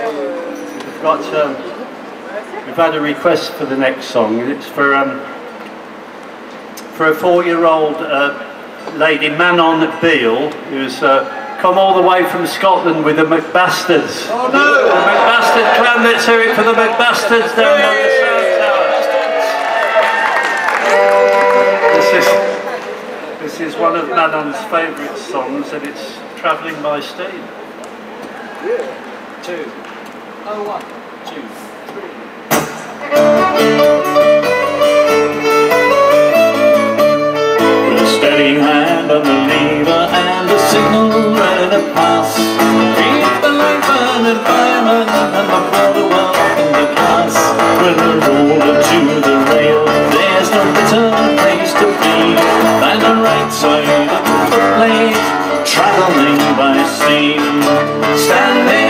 We've got, um, we've had a request for the next song. It's for um, for a four-year-old uh, lady, Manon Beale, who's uh, come all the way from Scotland with the McBastards. Oh no! The McBastard clan, let's hear it for the McBastards down on the Sound Tower. This is, this is one of Manon's favourite songs and it's Travelling by Steam. Two. With a steady hand on the lever and a signal pass. Keep the light burning and the the up to the rail, there's no better place to be the right side of the traveling by steam. Standing